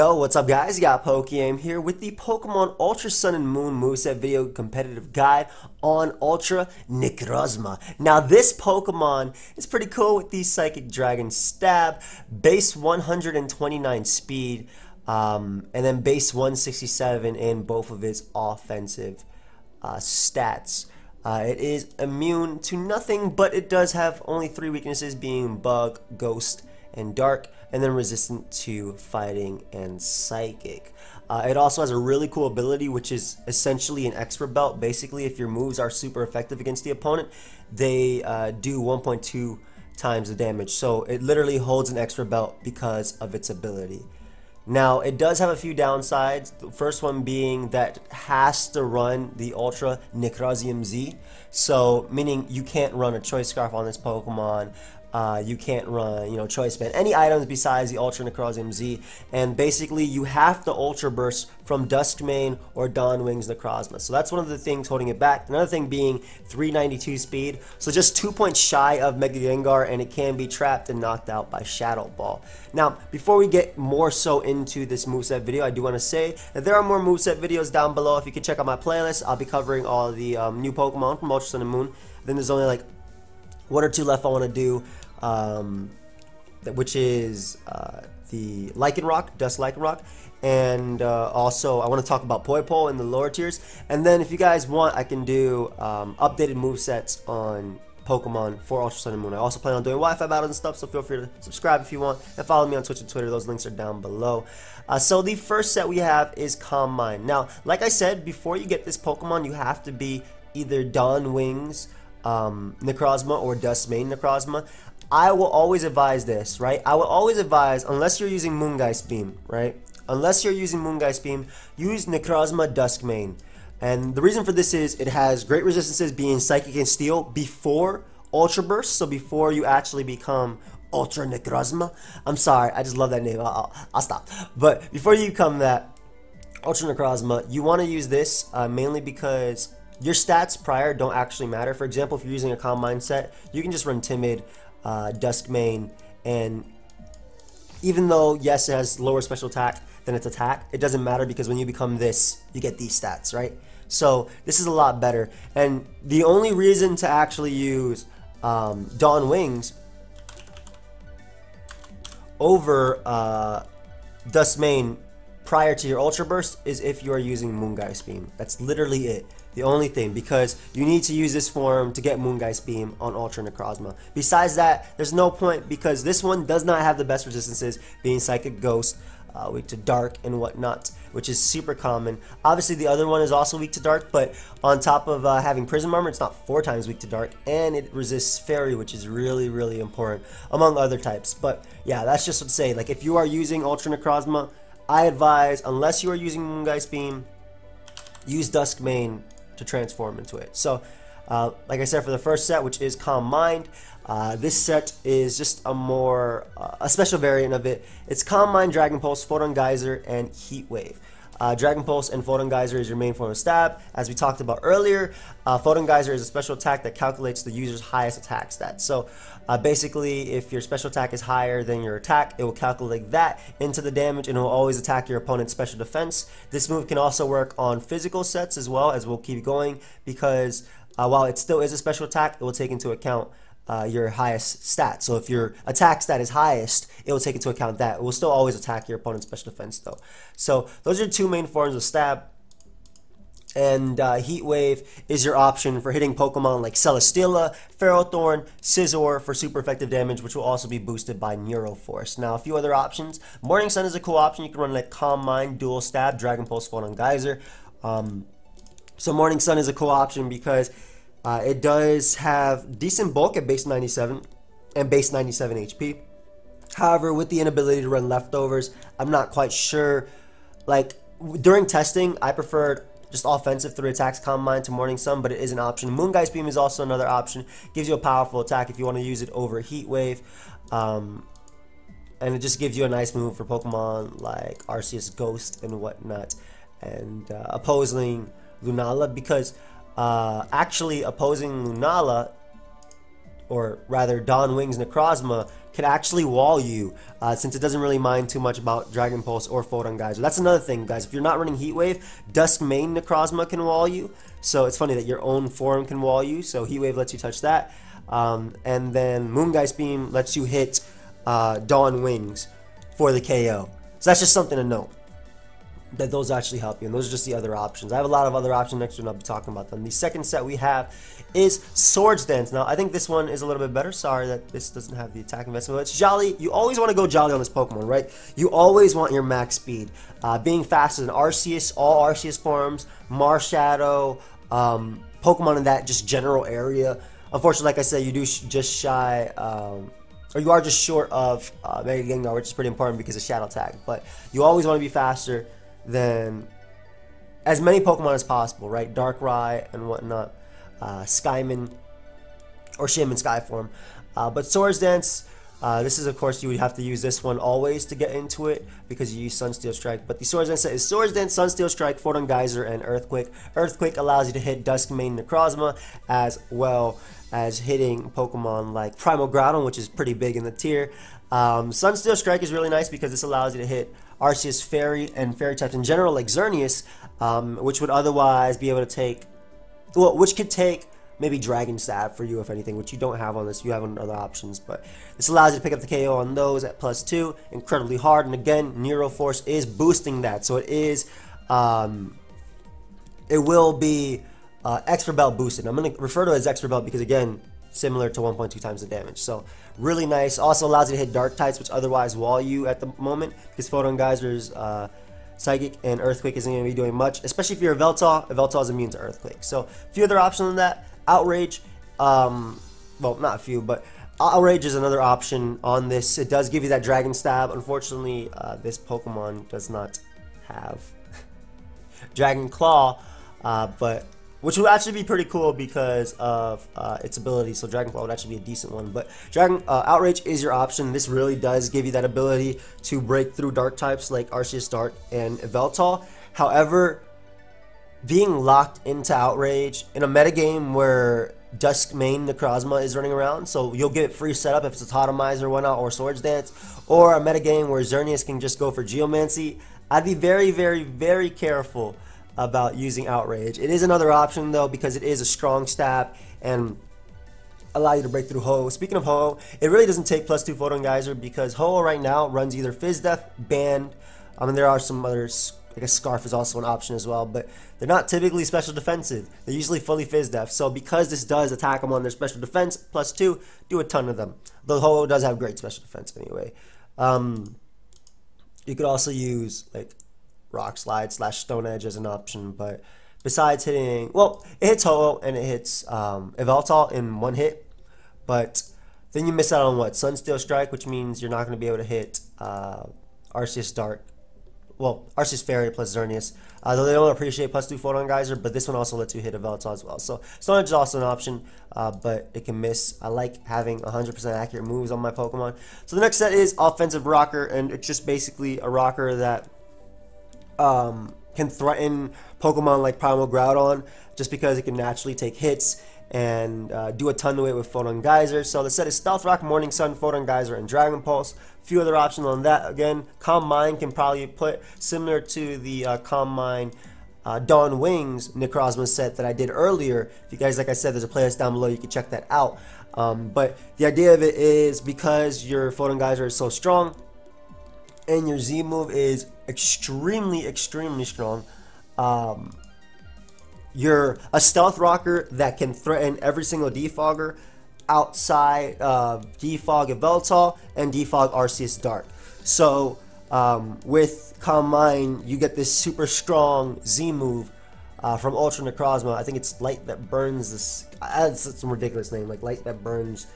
Yo, what's up guys? You got Pokeaim here with the Pokemon Ultra Sun and Moon Moveset video competitive guide on Ultra Necrozma. Now this Pokemon is pretty cool with the Psychic Dragon Stab, base 129 speed, um, and then base 167 in both of its offensive uh, stats. Uh, it is immune to nothing, but it does have only three weaknesses being Bug, Ghost, and Dark, and then resistant to fighting and psychic. Uh, it also has a really cool ability, which is essentially an expert belt. Basically, if your moves are super effective against the opponent, they uh, do 1.2 times the damage. So it literally holds an extra belt because of its ability. Now, it does have a few downsides. The first one being that has to run the Ultra Necrozium Z. So, meaning you can't run a Choice Scarf on this Pokemon. Uh, you can't run, you know, choice band, any items besides the Ultra Necrozium Z, and basically you have to Ultra Burst from Duskmane or Dawn Wings Necrozma. So that's one of the things holding it back. Another thing being 392 speed, so just two points shy of Mega Gengar, and it can be trapped and knocked out by Shadow Ball. Now, before we get more so into this moveset video, I do want to say that there are more moveset videos down below. If you can check out my playlist, I'll be covering all the um, new Pokemon from Ultra Sun and Moon. Then there's only like one or two left I want to do, um, which is uh, the Rock, Dusk Lycanroc, and uh, also I want to talk about Poipole in the lower tiers. And then if you guys want, I can do um, updated move sets on Pokemon for Ultra Sun and Moon. I also plan on doing Wi-Fi battles and stuff, so feel free to subscribe if you want, and follow me on Twitch and Twitter. Those links are down below. Uh, so the first set we have is Calm Mind. Now, like I said, before you get this Pokemon, you have to be either Dawn Wings, um, Necrozma or Duskmane Necrozma, I will always advise this, right? I will always advise, unless you're using Moongeist Beam, right? Unless you're using Moongeist Beam, use Necrozma Duskmane. And the reason for this is it has great resistances being Psychic and Steel before Ultra Burst, so before you actually become Ultra Necrozma. I'm sorry, I just love that name. I'll, I'll stop. But before you become that Ultra Necrozma, you want to use this uh, mainly because your stats prior don't actually matter. For example, if you're using a Calm mindset, you can just run Timid, uh, Duskmane, and even though, yes, it has lower special attack than its attack, it doesn't matter because when you become this, you get these stats, right? So this is a lot better. And the only reason to actually use um, Dawn Wings over uh, Duskmane prior to your Ultra Burst is if you are using Moongeist Beam. That's literally it. The only thing, because you need to use this form to get Moongeist Beam on Ultra Necrozma. Besides that, there's no point because this one does not have the best resistances, being Psychic Ghost, uh, weak to Dark and whatnot, which is super common. Obviously, the other one is also weak to Dark, but on top of uh, having Prism Armor, it's not four times weak to Dark, and it resists Fairy, which is really, really important, among other types. But yeah, that's just what to say. Like, if you are using Ultra Necrozma, I advise, unless you are using Moongeist Beam, use Duskmane to transform into it. So, uh, like I said, for the first set, which is Calm Mind, uh, this set is just a more, uh, a special variant of it. It's Calm Mind, Dragon Pulse, Photon Geyser, and Heat Wave. Uh, Dragon Pulse and Photon Geyser is your main form of stab. As we talked about earlier, uh, Photon Geyser is a special attack that calculates the user's highest attack stat. So uh, basically, if your special attack is higher than your attack, it will calculate that into the damage and it will always attack your opponent's special defense. This move can also work on physical sets as well, as we'll keep going, because uh, while it still is a special attack, it will take into account uh, your highest stat. So if your attack stat is highest, it will take into account that. It will still always attack your opponent's special defense though. So those are two main forms of stab. And uh, Heat Wave is your option for hitting Pokemon like Celesteela, Ferrothorn, Scizor for super effective damage, which will also be boosted by Neuroforce. Now, a few other options. Morning Sun is a cool option. You can run like Calm Mind, Dual Stab, Dragon Pulse, Photon Geyser. Um, so Morning Sun is a cool option because uh, it does have decent bulk at base 97 and base 97 HP. However, with the inability to run leftovers, I'm not quite sure. Like, during testing, I preferred just offensive three attacks calm mind to morning sun but it is an option moongeist beam is also another option gives you a powerful attack if you want to use it over heat wave um, and it just gives you a nice move for pokemon like arceus ghost and whatnot and uh, opposing lunala because uh, actually opposing Lunala, or rather Dawn Wings Necrozma, can actually wall you uh, since it doesn't really mind too much about Dragon Pulse or Photon Geyser. That's another thing, guys. If you're not running Heat Wave, Duskmane Necrozma can wall you. So it's funny that your own form can wall you. So Heat Wave lets you touch that. Um, and then Moongeist Beam lets you hit uh, Dawn Wings for the KO. So that's just something to note that those actually help you. And those are just the other options. I have a lot of other options next to and I'll be talking about them. The second set we have is Swords Dance. Now, I think this one is a little bit better. Sorry that this doesn't have the attack investment, but it's Jolly. You always want to go Jolly on this Pokemon, right? You always want your max speed. Uh, being faster than Arceus, all Arceus forms, Marshadow, um, Pokemon in that just general area. Unfortunately, like I said, you do sh just shy... Um, or you are just short of uh, Mega Gengar, which is pretty important because of Shadow Tag. But you always want to be faster than as many Pokemon as possible, right? Darkrai and whatnot, uh, Skyman, or Shaymin Skyform. Uh, but Swords Dance, uh, this is of course you would have to use this one always to get into it because you use Sunsteel Strike. But the Swords Dance is Swords Dance, Sunsteel Strike, Photon Geyser, and Earthquake. Earthquake allows you to hit Duskmane Necrozma as well as hitting Pokemon like Primal Groudon, which is pretty big in the tier. Um, Sunsteel Strike is really nice because this allows you to hit Arceus Fairy and Fairy types in general, like Xerneas, um, which would otherwise be able to take, well, which could take maybe Dragon Stab for you, if anything, which you don't have on this. You have on other options, but this allows you to pick up the KO on those at plus two, incredibly hard. And again, Neuroforce is boosting that, so it is, um, it will be uh, Expert Belt boosted. I'm going to refer to it as extra Belt because again, similar to 1.2 times the damage. So really nice. Also allows you to hit dark types, which otherwise wall you at the moment because Photon Geyser's uh, Psychic and Earthquake isn't going to be doing much, especially if you're a Yveltal. A Yveltal is immune to Earthquake. So a few other options than that. Outrage, um, well, not a few, but Outrage is another option on this. It does give you that Dragon Stab. Unfortunately, uh, this Pokemon does not have Dragon Claw, uh, but which would actually be pretty cool because of uh, its ability. So Dragon Claw would actually be a decent one. But Dragon uh, Outrage is your option. This really does give you that ability to break through dark types like Arceus Dark and Yveltal. However, being locked into Outrage in a metagame where Dusk Mane Necrozma is running around, so you'll get free setup if it's a Totemizer or whatnot, or Swords Dance, or a metagame where Xerneas can just go for Geomancy. I'd be very, very, very careful about using Outrage. It is another option though because it is a strong stab and allow you to break through Ho. Speaking of Ho, it really doesn't take plus two Photon Geyser because Ho right now runs either Fizz Def, Band, I mean there are some others, Guess Scarf is also an option as well, but they're not typically special defensive. They're usually fully Fizz Def. So because this does attack them on their special defense, plus two, do a ton of them. The Ho does have great special defense anyway. Um, you could also use like rock slide slash stone edge as an option. But besides hitting, well, it hits Ho and it hits um, in one hit, but then you miss out on what Sunsteel Strike, which means you're not going to be able to hit uh, Arceus Dark. Well, Arceus Fairy plus Xerneas. Uh, though they don't appreciate plus two Photon Geyser, but this one also lets you hit a Yveltal as well. So Stone Edge is also an option, uh, but it can miss. I like having 100% accurate moves on my Pokemon. So the next set is Offensive Rocker, and it's just basically a rocker that um, can threaten Pokemon like Primal Groudon just because it can naturally take hits and uh, do a ton to it with Photon Geyser. So the set is Stealth Rock, Morning Sun, Photon Geyser, and Dragon Pulse. Few other options on that. Again, Calm Mind can probably put similar to the uh, Calm Mind uh, Dawn Wings Necrozma set that I did earlier. If you guys, like I said, there's a playlist down below. You can check that out. Um, but the idea of it is because your Photon Geyser is so strong, and your Z move is extremely, extremely strong. Um, you're a stealth rocker that can threaten every single defogger outside of defog Yveltal and defog Arceus Dark. So um, with Calm Mind, you get this super strong Z move uh, from Ultra Necrozma. I think it's Light that burns this. That's some ridiculous name, like Light that burns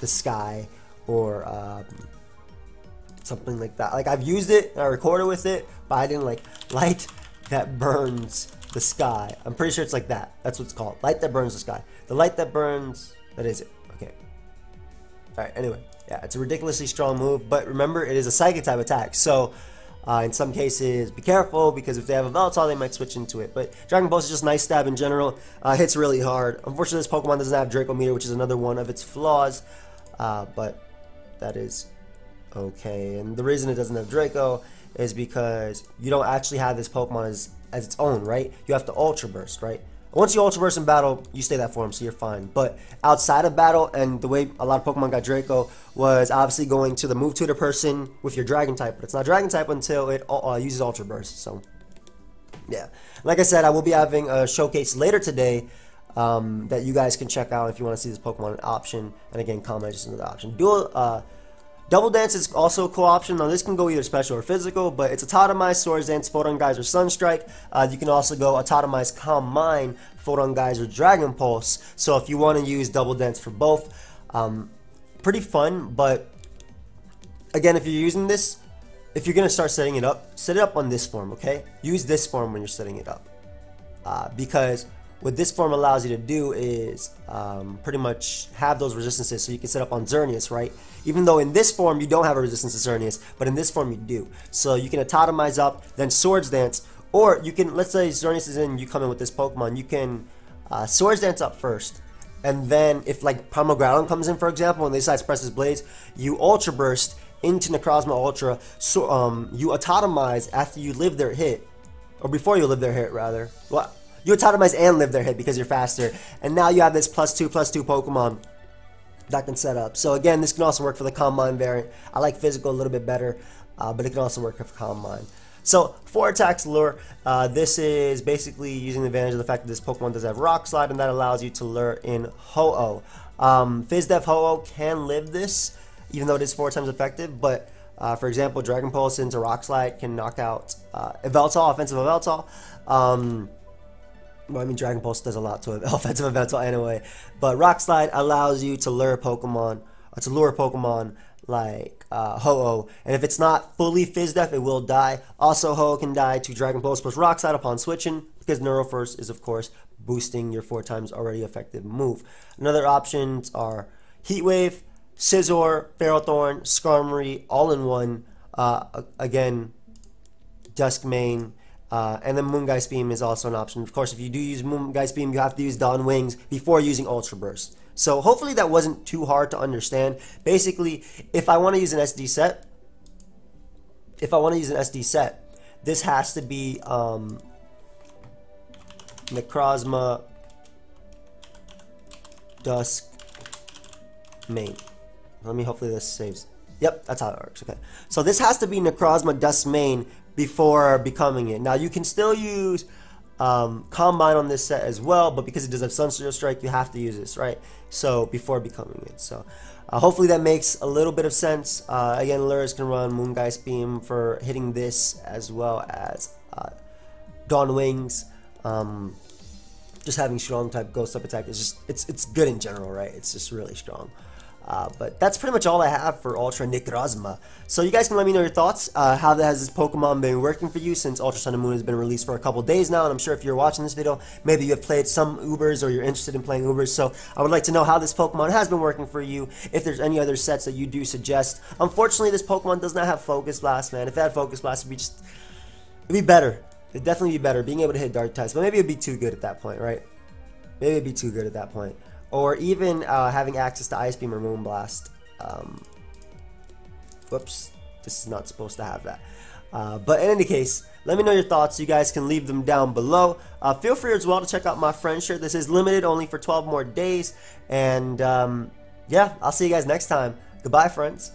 the sky, or um, something like that. Like I've used it, I recorded with it, but I didn't like light that burns the sky. I'm pretty sure it's like that. That's what it's called. Light that burns the sky. The light that burns, that is it. Okay. Alright, anyway. Yeah, it's a ridiculously strong move, but remember, it is a psychic type attack. So, uh, in some cases, be careful because if they have a Yveltal, they might switch into it. But Dragon Pulse is just nice stab in general. Uh, hits really hard. Unfortunately, this Pokemon doesn't have Draco Meteor, which is another one of its flaws. Uh, but that is Okay, and the reason it doesn't have Draco is because you don't actually have this Pokemon as, as its own, right? You have to Ultra Burst, right? Once you Ultra Burst in battle, you stay that form, so you're fine. But outside of battle, and the way a lot of Pokemon got Draco was obviously going to the move tutor person with your Dragon type, but it's not Dragon type until it uh, uses Ultra Burst. So, yeah. Like I said, I will be having a showcase later today um, that you guys can check out if you want to see this Pokemon option. And again, comment just another option. Dual. Uh, Double Dance is also a cool option. Now, this can go either special or physical, but it's Atomize, Swords Dance, Photon Geyser, Sunstrike. Uh, you can also go Atomize, Calm Mind, Photon Geyser, Dragon Pulse. So if you want to use Double Dance for both, um, pretty fun, but again, if you're using this, if you're going to start setting it up, set it up on this form, okay? Use this form when you're setting it up. Uh, because what this form allows you to do is um, pretty much have those resistances so you can set up on Xerneas, right? Even though in this form you don't have a resistance to Xerneas, but in this form you do. So you can Atomize up, then Swords Dance, or you can, let's say Xerneas is in, you come in with this Pokemon, you can uh, Swords Dance up first, and then if like Primal comes in, for example, and they decide to Precipice Blades, you Ultra Burst into Necrozma Ultra, so um, you Atomize after you live their hit, or before you live their hit, rather. Well, you Atomize and live their hit because you're faster. And now you have this plus two, plus two Pokemon that can set up. So again, this can also work for the Calm Mind variant. I like Physical a little bit better, uh, but it can also work for Calm Mind. So, four attacks lure. Uh, this is basically using the advantage of the fact that this Pokemon does have Rock Slide, and that allows you to lure in Ho-Oh. Um, Fizdef Ho-Oh can live this, even though it is four times effective, but uh, for example, Dragon Pulse into Rock Slide can knock out uh, Yveltal, offensive Yveltal. Um, well, I mean, Dragon Pulse does a lot to offensive Yveltal anyway. But Rock Slide allows you to lure Pokemon, or to lure Pokemon like uh, Ho-Oh. And if it's not fully Fizz Def, it will die. Also, Ho-Oh can die to Dragon Pulse plus Rock Slide upon switching, because Neuro Force is, of course, boosting your four times already effective move. Another options are Heat Wave, Scizor, Ferrothorn, Skarmory, all in one. Uh, again, Duskmane, uh, and then Moongeist Beam is also an option. Of course, if you do use Moongeist Beam, you have to use Dawn Wings before using Ultra Burst. So hopefully that wasn't too hard to understand. Basically, if I want to use an SD set, if I want to use an SD set, this has to be um, Necrozma Dusk Mane. Let me hopefully this saves. Yep, that's how it works. Okay. So this has to be Necrozma Duskmane before becoming it. Now you can still use um, Calm Mind on this set as well, but because it does have Sunsteel Strike, you have to use this, right? So before becoming it. So uh, hopefully that makes a little bit of sense. Uh, again, Lures can run Moongeist Beam for hitting this as well as uh, Dawn Wings. Um, just having strong type ghost type attack is just it's it's good in general, right? It's just really strong. Uh, but that's pretty much all I have for Ultra Necrozma. So you guys can let me know your thoughts. Uh, how has this Pokemon been working for you since Ultra Sun and Moon has been released for a couple days now? And I'm sure if you're watching this video, maybe you have played some Ubers or you're interested in playing Ubers. So I would like to know how this Pokemon has been working for you. If there's any other sets that you do suggest. Unfortunately, this Pokemon does not have Focus Blast, man. If it had Focus Blast, it'd be just it'd be better. It'd definitely be better being able to hit Dark types. But maybe it'd be too good at that point, right? Maybe it'd be too good at that point or even uh, having access to Ice Beam or Moonblast. Um, whoops, this is not supposed to have that. Uh, but in any case, let me know your thoughts. You guys can leave them down below. Uh, feel free as well to check out my friend shirt. This is limited only for 12 more days. And um, yeah, I'll see you guys next time. Goodbye, friends.